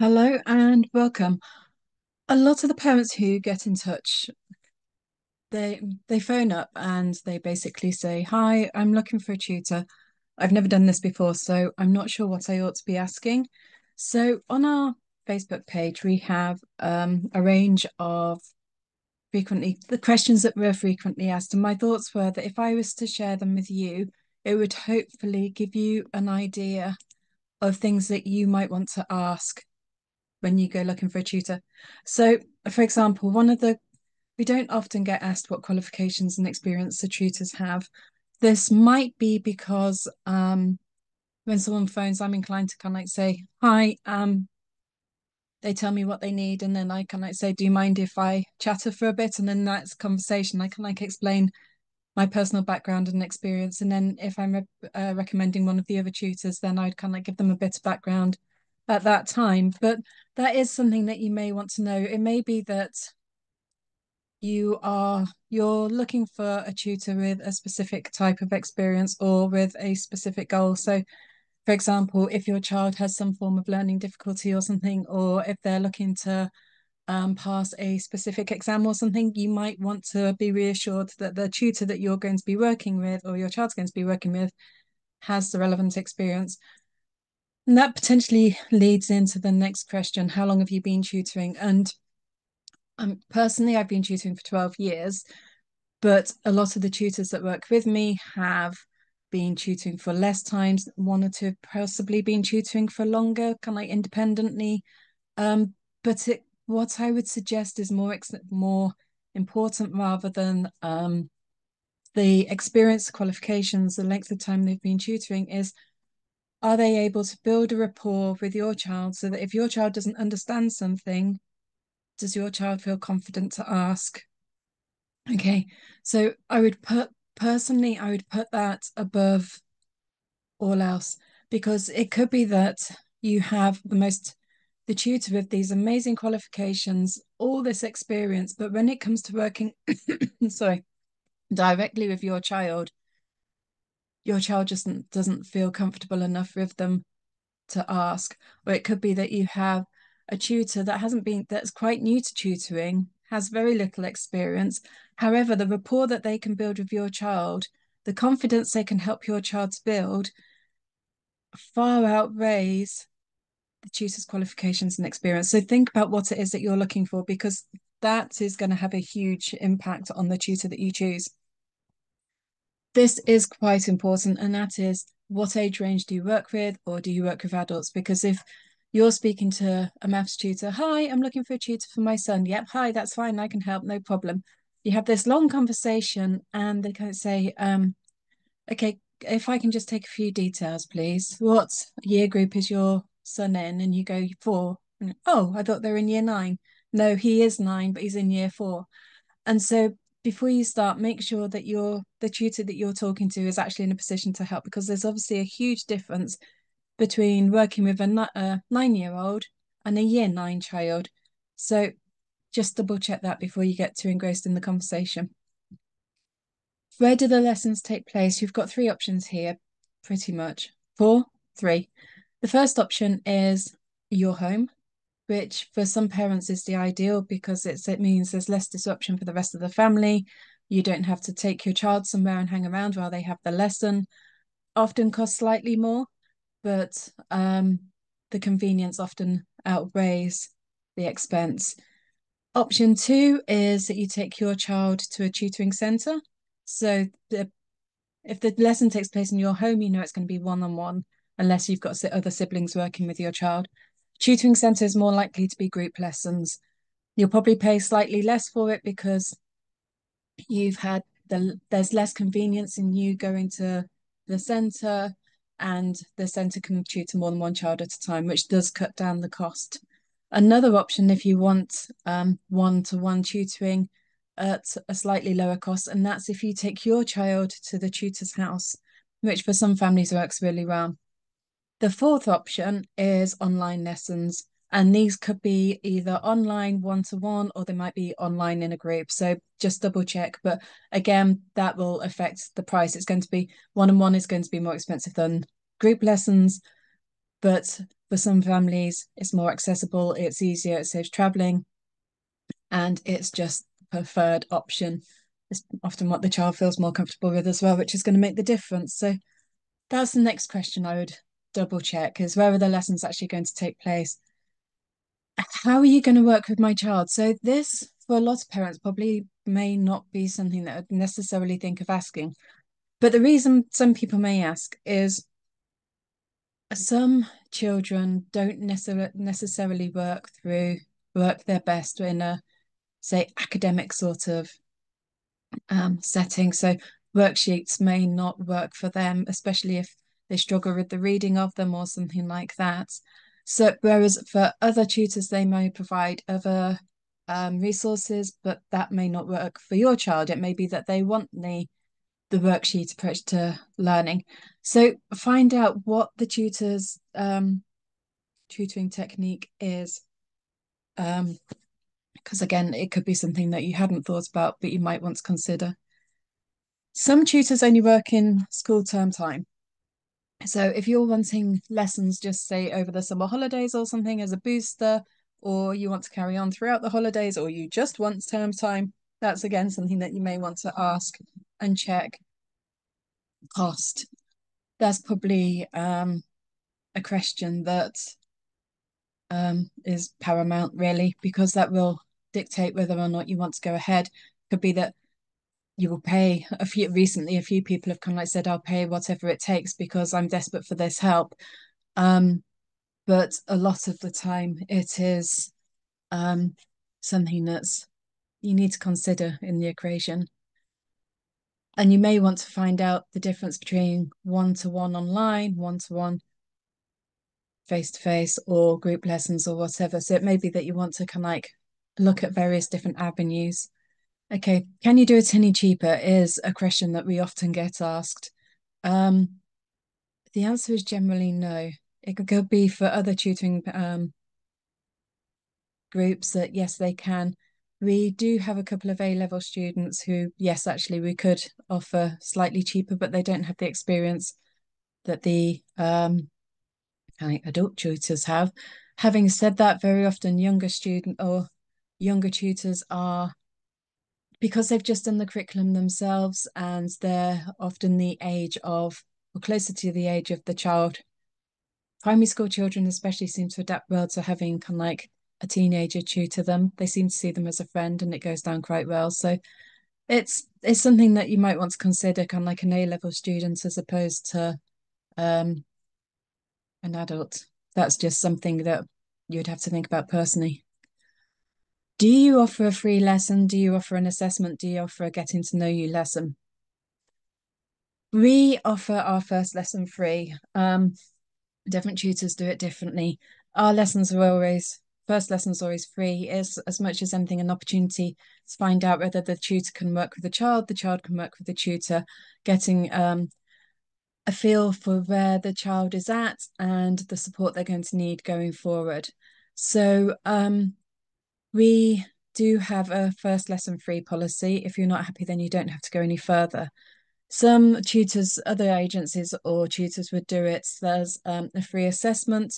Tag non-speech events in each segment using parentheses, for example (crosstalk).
Hello and welcome. A lot of the parents who get in touch, they they phone up and they basically say, "Hi, I'm looking for a tutor. I've never done this before, so I'm not sure what I ought to be asking." So on our Facebook page, we have um, a range of frequently the questions that were frequently asked, and my thoughts were that if I was to share them with you, it would hopefully give you an idea of things that you might want to ask when you go looking for a tutor. So, for example, one of the we don't often get asked what qualifications and experience the tutors have. This might be because um, when someone phones, I'm inclined to kind of like say, "Hi," um, they tell me what they need, and then I kind of like say, "Do you mind if I chatter for a bit?" And then that's conversation. I can like explain my personal background and experience, and then if I'm re uh, recommending one of the other tutors, then I'd kind of like give them a bit of background at that time. But that is something that you may want to know. It may be that you are you're looking for a tutor with a specific type of experience or with a specific goal. So for example, if your child has some form of learning difficulty or something, or if they're looking to um, pass a specific exam or something, you might want to be reassured that the tutor that you're going to be working with or your child's going to be working with has the relevant experience. And that potentially leads into the next question How long have you been tutoring? And um, personally, I've been tutoring for 12 years, but a lot of the tutors that work with me have been tutoring for less times, one or two possibly been tutoring for longer, kind of like independently. Um, but it, what I would suggest is more more important rather than um, the experience qualifications, the length of time they've been tutoring is are they able to build a rapport with your child so that if your child doesn't understand something, does your child feel confident to ask? Okay, so I would put personally, I would put that above all else because it could be that you have the most the tutor with these amazing qualifications, all this experience, but when it comes to working, (coughs) sorry, directly with your child, your child just doesn't, feel comfortable enough with them to ask. Or it could be that you have a tutor that hasn't been, that's quite new to tutoring, has very little experience. However, the rapport that they can build with your child, the confidence they can help your child to build, far outweighs the tutor's qualifications and experience. So think about what it is that you're looking for because that is going to have a huge impact on the tutor that you choose. This is quite important, and that is what age range do you work with, or do you work with adults? Because if you're speaking to a maths tutor, hi, I'm looking for a tutor for my son. Yep, hi, that's fine, I can help, no problem. You have this long conversation, and they kind of say, um, okay, if I can just take a few details, please. What year group is your son in? And you go, four. oh, I thought they're in year nine. No, he is nine, but he's in year four. And so before you start, make sure that you're the tutor that you're talking to is actually in a position to help because there's obviously a huge difference between working with a, a nine year old and a year nine child. So just double check that before you get too engrossed in the conversation. Where do the lessons take place? You've got three options here, pretty much. Four, three. The first option is your home which for some parents is the ideal because it means there's less disruption for the rest of the family. You don't have to take your child somewhere and hang around while they have the lesson. Often costs slightly more, but um, the convenience often outweighs the expense. Option two is that you take your child to a tutoring centre. So the, if the lesson takes place in your home, you know it's going to be one-on-one unless you've got other siblings working with your child. Tutoring centre is more likely to be group lessons. You'll probably pay slightly less for it because you've had the there's less convenience in you going to the centre and the centre can tutor more than one child at a time, which does cut down the cost. Another option if you want um, one-to-one tutoring at a slightly lower cost, and that's if you take your child to the tutor's house, which for some families works really well. The fourth option is online lessons. And these could be either online one to one or they might be online in a group. So just double check. But again, that will affect the price. It's going to be one on one is going to be more expensive than group lessons. But for some families, it's more accessible, it's easier, it saves traveling, and it's just preferred option. It's often what the child feels more comfortable with as well, which is going to make the difference. So that's the next question I would double check is where are the lessons actually going to take place? How are you going to work with my child? So this, for a lot of parents, probably may not be something that I'd necessarily think of asking. But the reason some people may ask is some children don't necessarily necessarily work through work their best in a say academic sort of um, setting. So worksheets may not work for them, especially if they struggle with the reading of them or something like that. So whereas for other tutors, they may provide other um, resources, but that may not work for your child. It may be that they want the the worksheet approach to learning. So find out what the tutor's um, tutoring technique is. Um, because again, it could be something that you hadn't thought about, but you might want to consider. Some tutors only work in school term time. So if you're wanting lessons, just say over the summer holidays or something as a booster, or you want to carry on throughout the holidays, or you just want term time, that's again something that you may want to ask and check. Cost. That's probably um, a question that um, is paramount, really, because that will dictate whether or not you want to go ahead. Could be that you will pay a few recently a few people have kind of like said I'll pay whatever it takes because I'm desperate for this help. Um, but a lot of the time it is um, something that's you need to consider in the equation. And you may want to find out the difference between one to one online, one to one face to face, or group lessons or whatever. So it may be that you want to kind of like look at various different avenues. Okay, can you do it any cheaper is a question that we often get asked. Um, the answer is generally no. It could be for other tutoring um, groups that yes, they can. We do have a couple of A level students who, yes, actually, we could offer slightly cheaper, but they don't have the experience that the um, adult tutors have. Having said that, very often younger student or younger tutors are because they've just done the curriculum themselves and they're often the age of or closer to the age of the child. Primary school children especially seem to adapt well to having kind of like a teenager tutor them. They seem to see them as a friend and it goes down quite well. So it's it's something that you might want to consider kind of like an A-level student as opposed to um an adult. That's just something that you'd have to think about personally. Do you offer a free lesson? Do you offer an assessment? Do you offer a getting to know you lesson? We offer our first lesson free. Um, different tutors do it differently. Our lessons are always first lessons always free. Is as much as anything an opportunity to find out whether the tutor can work with the child, the child can work with the tutor, getting um, a feel for where the child is at and the support they're going to need going forward. So um, we do have a first lesson free policy. If you're not happy, then you don't have to go any further. Some tutors, other agencies or tutors would do it. There's um, a free assessment.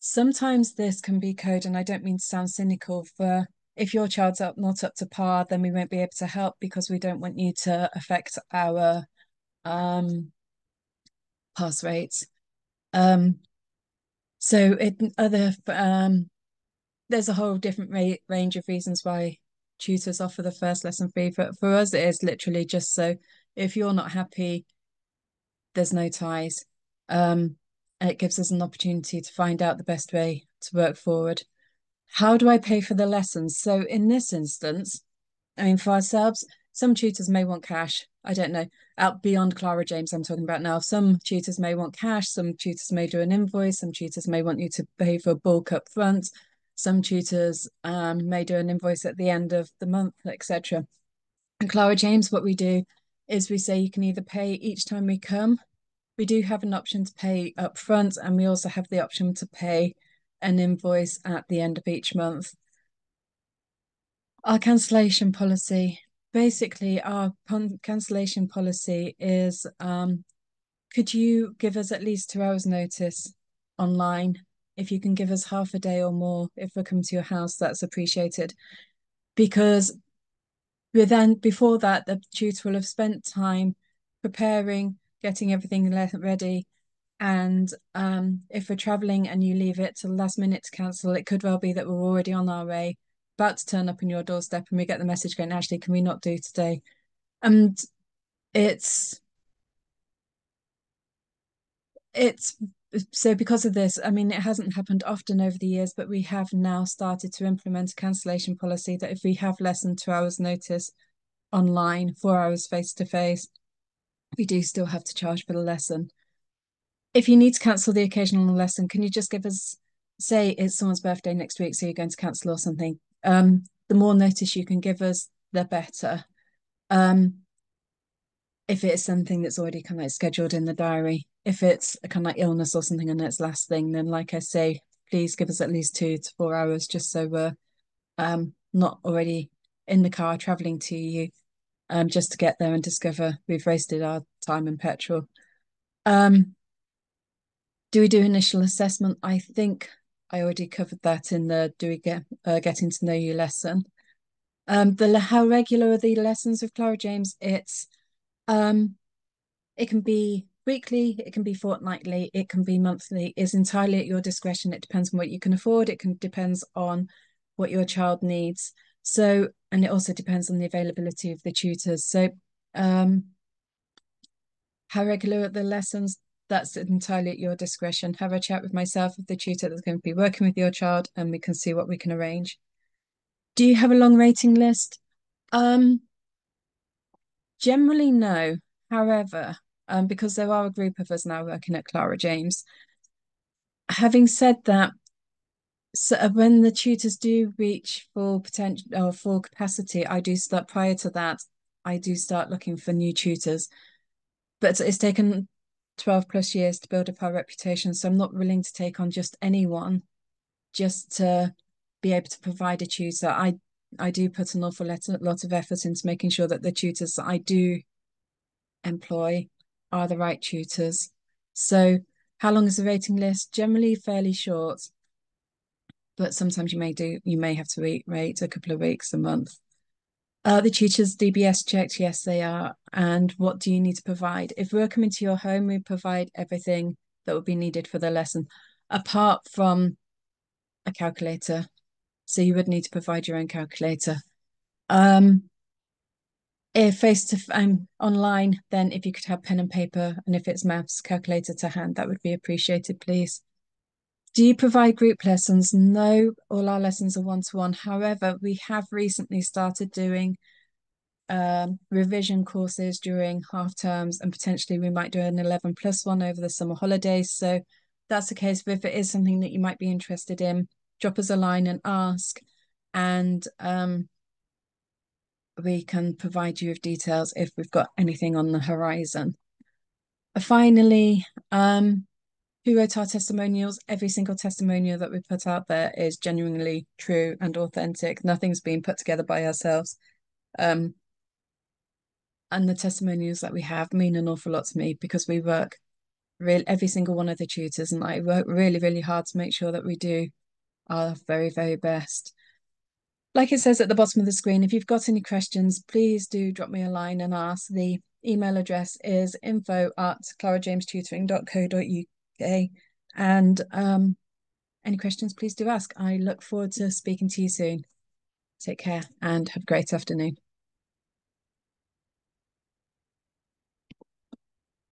Sometimes this can be code, and I don't mean to sound cynical, for if your child's up not up to par, then we won't be able to help because we don't want you to affect our um, pass rates. Um, so it other um, there's a whole different ra range of reasons why tutors offer the first lesson free. But for us, it is literally just so if you're not happy, there's no ties. Um, and it gives us an opportunity to find out the best way to work forward. How do I pay for the lessons? So in this instance, I mean, for ourselves, some tutors may want cash. I don't know. Out beyond Clara James, I'm talking about now. Some tutors may want cash. Some tutors may do an invoice. Some tutors may want you to pay for a bulk up front. Some tutors um, may do an invoice at the end of the month, etc. And Clara James, what we do is we say you can either pay each time we come. We do have an option to pay up front, and we also have the option to pay an invoice at the end of each month. Our cancellation policy basically our cancellation policy is um, could you give us at least two hours notice online. If you can give us half a day or more, if we come to your house, that's appreciated. Because then before that, the tutor will have spent time preparing, getting everything ready. And um, if we're traveling and you leave it to the last minute to cancel, it could well be that we're already on our way, about to turn up on your doorstep, and we get the message going, actually, can we not do today? And it's it's so because of this, I mean, it hasn't happened often over the years, but we have now started to implement a cancellation policy that if we have less than two hours notice online, four hours face to face, we do still have to charge for the lesson. If you need to cancel the occasional lesson, can you just give us, say it's someone's birthday next week, so you're going to cancel or something? Um, the more notice you can give us, the better. Um, if it's something that's already kind of scheduled in the diary. If it's a kind of like illness or something and it's last thing, then like I say, please give us at least two to four hours just so we're um not already in the car traveling to you um just to get there and discover we've wasted our time and petrol. Um do we do initial assessment? I think I already covered that in the do we get uh, getting to know you lesson. Um the how regular are the lessons with Clara James? It's um, it can be weekly, it can be fortnightly, it can be monthly. is entirely at your discretion. It depends on what you can afford. It can depends on what your child needs. So, and it also depends on the availability of the tutors. So, um, how regular are the lessons? That's entirely at your discretion. Have a chat with myself, with the tutor that's going to be working with your child, and we can see what we can arrange. Do you have a long waiting list? Um, Generally, no. However, um, because there are a group of us now working at Clara James. Having said that, so uh, when the tutors do reach full potential or full capacity, I do start prior to that, I do start looking for new tutors. But it's taken 12 plus years to build up our reputation. So I'm not willing to take on just anyone just to be able to provide a tutor. I I do put an awful lot, lot of effort into making sure that the tutors that I do employ are the right tutors. So, how long is the waiting list? Generally, fairly short, but sometimes you may do you may have to wait a couple of weeks, a month. Are the tutors DBS checked? Yes, they are. And what do you need to provide? If we're coming to your home, we provide everything that would be needed for the lesson, apart from a calculator so you would need to provide your own calculator. Um, if face to um, online, then if you could have pen and paper, and if it's maths, calculator to hand, that would be appreciated, please. Do you provide group lessons? No, all our lessons are one to one. However, we have recently started doing um, revision courses during half terms, and potentially we might do an 11 plus one over the summer holidays. So that's the case. If it is something that you might be interested in, drop us a line and ask, and um, we can provide you with details if we've got anything on the horizon. Finally, um, who wrote our testimonials? Every single testimonial that we put out there is genuinely true and authentic. Nothing's been put together by ourselves. Um, and the testimonials that we have mean an awful lot to me because we work really every single one of the tutors and I work really, really hard to make sure that we do our very, very best. Like it says at the bottom of the screen, if you've got any questions, please do drop me a line and ask. The email address is info at clarajamestutoring.co.uk. And um, any questions, please do ask. I look forward to speaking to you soon. Take care and have a great afternoon.